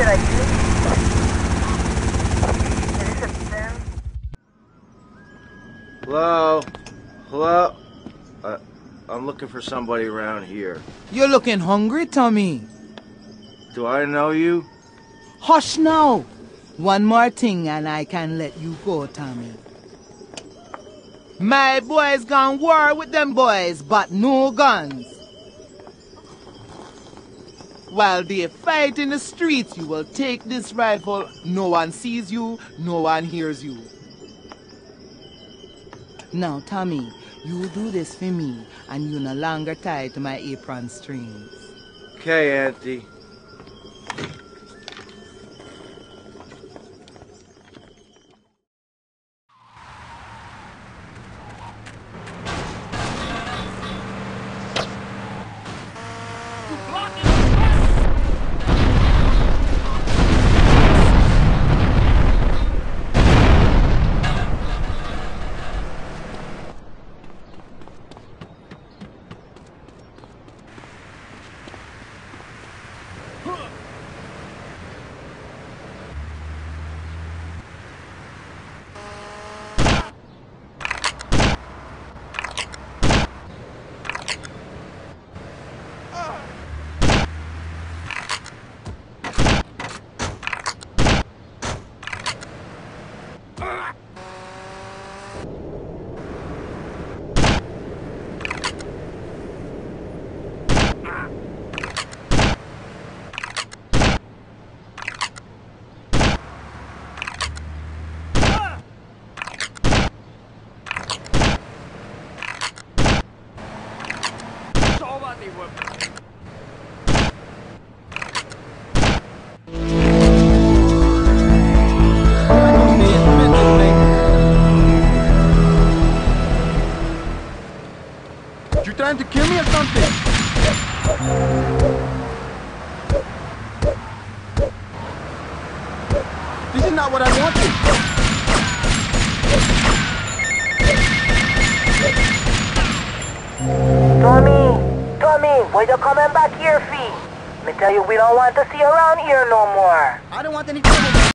Should I do? Is this a sim? Hello? Hello? Uh, I'm looking for somebody around here. You're looking hungry, Tommy. Do I know you? Hush now. One more thing and I can let you go, Tommy. My boys gone war with them boys, but no guns. While they fight in the streets, you will take this rifle. No one sees you, no one hears you. Now, Tommy, you do this for me, and you no longer tie to my apron strings. Okay, Auntie. Nobody will. You trying to kill me or something? This is not what I wanted. Tommy, Tommy, why you coming back here, fee? Let me tell you we don't want to see you around here no more. I don't want any trouble.